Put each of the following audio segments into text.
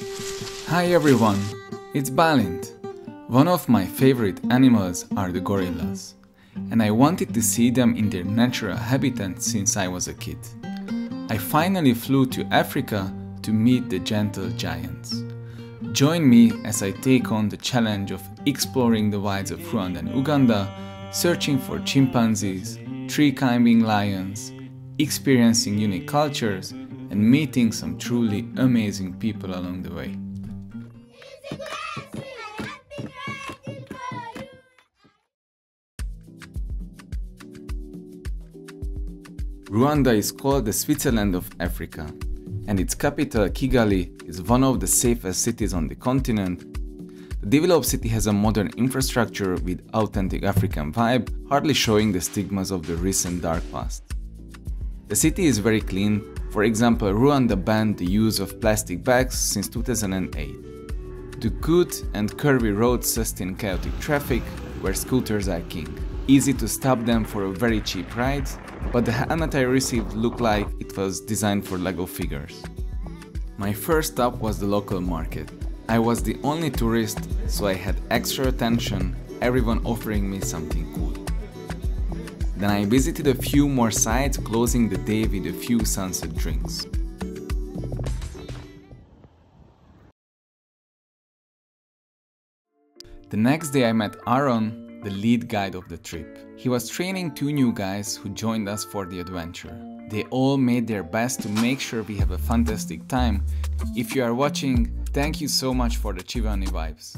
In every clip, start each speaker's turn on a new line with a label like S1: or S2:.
S1: Hi everyone, it's Balint. One of my favorite animals are the gorillas, and I wanted to see them in their natural habitat since I was a kid. I finally flew to Africa to meet the gentle giants. Join me as I take on the challenge of exploring the wilds of Rwanda and Uganda, searching for chimpanzees, tree climbing lions, experiencing unique cultures, and meeting some truly amazing people along the way. Rwanda is called the Switzerland of Africa, and its capital, Kigali, is one of the safest cities on the continent. The developed city has a modern infrastructure with authentic African vibe, hardly showing the stigmas of the recent dark past. The city is very clean, for example, Rwanda banned the use of plastic bags since 2008. The good and curvy roads sustain chaotic traffic, where scooters are king. Easy to stop them for a very cheap ride, but the helmet I received looked like it was designed for Lego figures. My first stop was the local market. I was the only tourist, so I had extra attention, everyone offering me something cool. Then I visited a few more sites, closing the day with a few sunset drinks. The next day I met Aaron, the lead guide of the trip. He was training two new guys who joined us for the adventure. They all made their best to make sure we have a fantastic time. If you are watching, thank you so much for the Chivani vibes.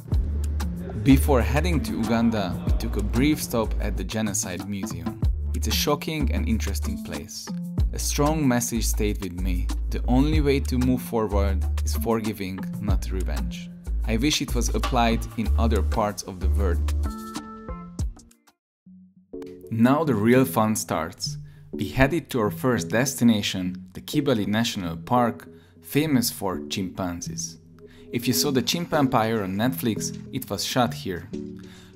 S1: Before heading to Uganda, we took a brief stop at the Genocide Museum. It's a shocking and interesting place. A strong message stayed with me. The only way to move forward is forgiving, not revenge. I wish it was applied in other parts of the world. Now the real fun starts. We headed to our first destination, the Kibale National Park, famous for chimpanzees. If you saw the Chimp Empire on Netflix, it was shot here.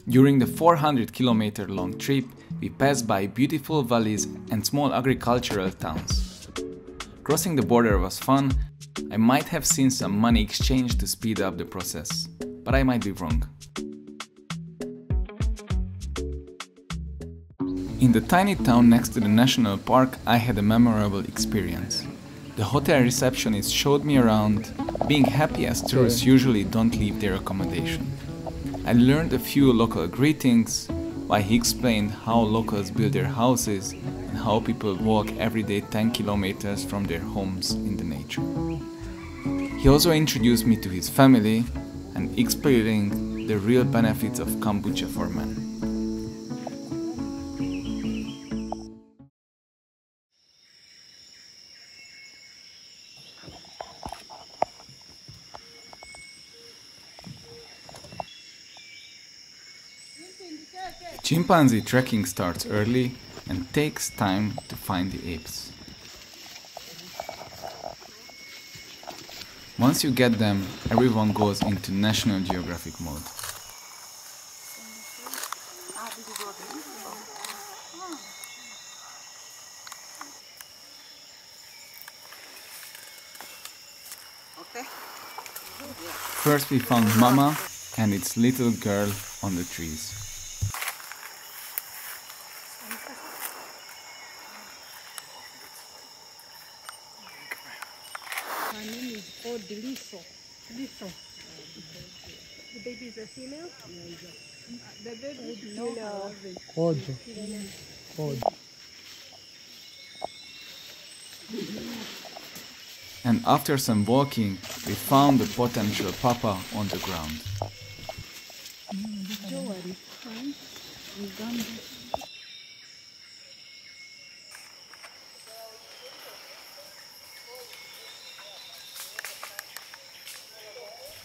S1: During the 400 kilometer long trip, we passed by beautiful valleys and small agricultural towns. Crossing the border was fun, I might have seen some money exchanged to speed up the process, but I might be wrong. In the tiny town next to the national park, I had a memorable experience. The hotel receptionist showed me around, being happy as tourists usually don't leave their accommodation. I learned a few local greetings, while he explained how locals build their houses and how people walk every day 10 kilometers from their homes in the nature. He also introduced me to his family and explaining the real benefits of kombucha for men. Chimpanzee trekking starts early and takes time to find the apes. Once you get them, everyone goes into National Geographic mode. First we found Mama and its little girl on the trees.
S2: My name is Odiliso. Liso. The baby is a female? The baby is female.
S3: Ódio. Ódio.
S1: And after some walking, we found the potential papa on the ground.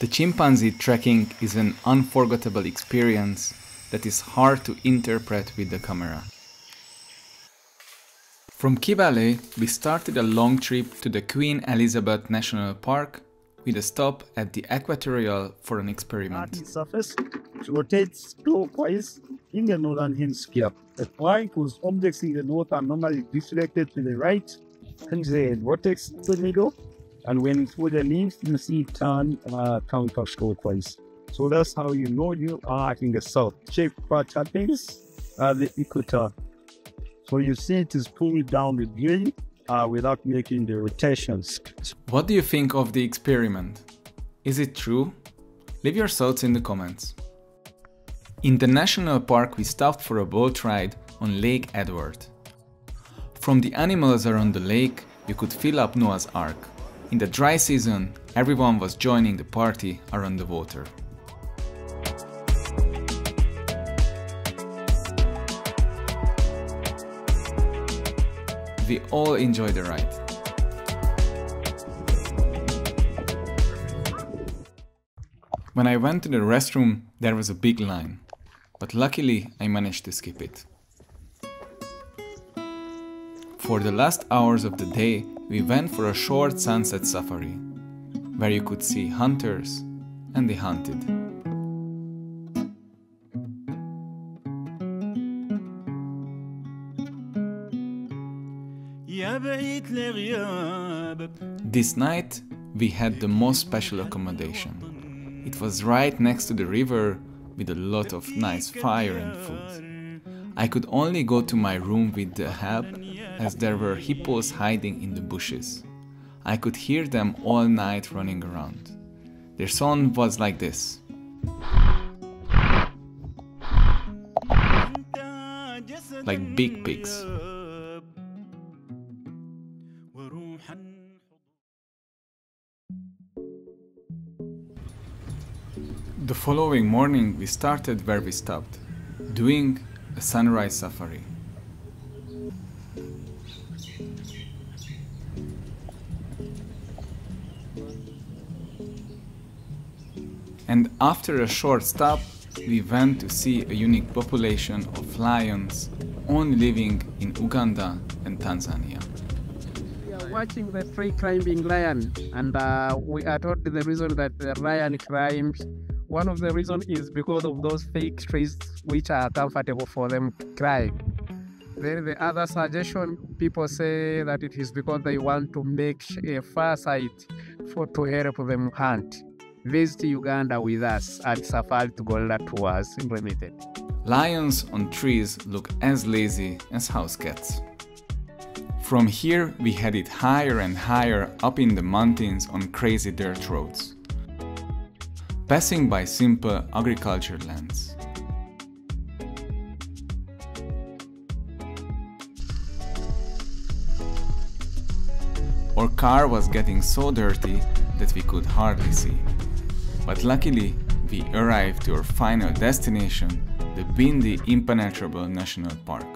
S1: The chimpanzee trekking is an unforgettable experience that is hard to interpret with the camera. From Kibale, we started a long trip to the Queen Elizabeth National Park with a stop at the Equatorial for an experiment.
S3: Earth's surface rotates clockwise in the northern hemisphere. That's why because objects in the north are normally deflected to the right, and the vortex to the middle, And when with the leaves, you see turn uh, counterclockwise. So that's how you know you are in the south. Shape part happens at the equator. So you see it is pulled down with wind uh, without making the rotations.
S1: What do you think of the experiment? Is it true? Leave your thoughts in the comments. In the national park we stopped for a boat ride on Lake Edward. From the animals around the lake, you could fill up Noah's Ark. In the dry season, everyone was joining the party around the water. We all enjoyed the ride. When I went to the restroom, there was a big line, but luckily I managed to skip it. For the last hours of the day, we went for a short sunset safari, where you could see hunters and the hunted. This night, we had the most special accommodation. It was right next to the river with a lot of nice fire and food. I could only go to my room with the help as there were hippos hiding in the bushes. I could hear them all night running around. Their song was like this. Like big pigs. The following morning we started where we stopped, doing a sunrise safari. And after a short stop, we went to see a unique population of lions only living in Uganda and Tanzania.
S4: We are watching the tree climbing lion, and uh, we are told the reason that the lion climbs. One of the reasons is because of those fake trees which are comfortable for them to climb. Then the other suggestion, people say that it is because they want to make a far site for to help them hunt. Visit Uganda with us at Safari to Gorilla Tours Limited.
S1: Lions on trees look as lazy as house cats. From here, we headed higher and higher up in the mountains on crazy dirt roads, passing by simple agriculture lands. Our car was getting so dirty that we could hardly see. But luckily, we arrived to our final destination, the Bwindi Impenetrable National Park,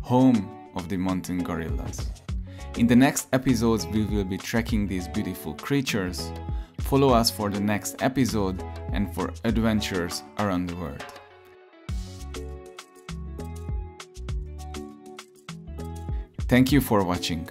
S1: home of the mountain gorillas. In the next episodes, we will be tracking these beautiful creatures. Follow us for the next episode and for adventures around the world. Thank you for watching.